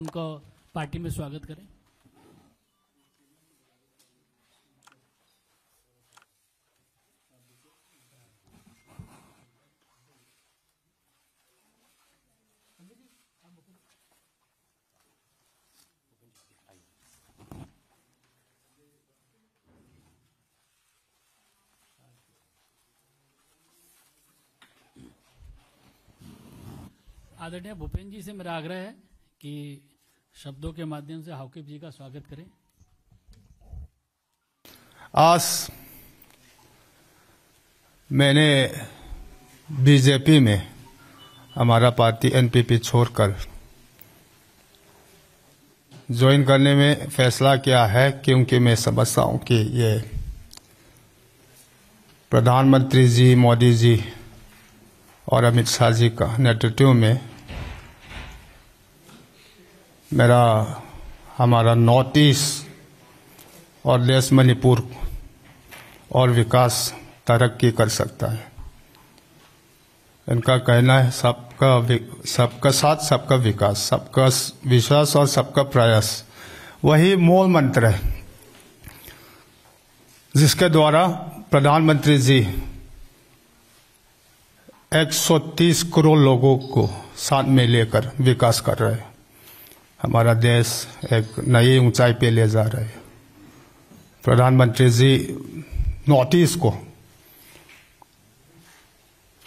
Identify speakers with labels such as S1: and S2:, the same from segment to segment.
S1: उनको पार्टी में स्वागत करें। आदरणीय भूपेन्द्र जी से मेरा आग्रह है कि शब्दों के माध्यम से हाकिब जी का स्वागत करें।
S2: आज मैंने बीजेपी में हमारा पार्टी एनपीपी छोड़कर ज्वाइन करने में फैसला किया है, क्योंकि मैं समझता हूँ कि ये प्रधानमंत्री जी, मोदी जी और अमित शाह जी का नेतृत्व में मेरा, हमारा नॉर्थ ईस्ट और देश मणिपुर और विकास तरक्की कर सकता है। इनका कहना है सबका सबका साथ, सबका विकास, सबका विश्वास और सबका प्रयास। वही मूल मंत्र है, जिसके द्वारा प्रधानमंत्री जी 130 करोड़ लोगों को साथ में लेकर विकास कर रहे हैं। हमारा देश एक नई ऊंचाई पे ले जा रहे हैं। प्रधानमंत्री जी नॉर्थ ईस्ट को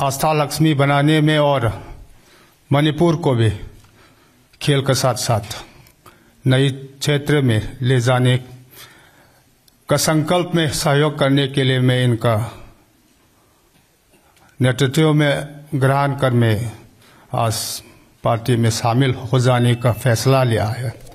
S2: आस्था लक्ष्मी बनाने में और मणिपुर को भी खेल के साथ साथ नई क्षेत्र में ले जाने का संकल्प में सहयोग करने के लिए मैं इनका नेतृत्व में ग्रहण कर मैं आज पार्टी में शामिल हो जाने का फैसला लिया है।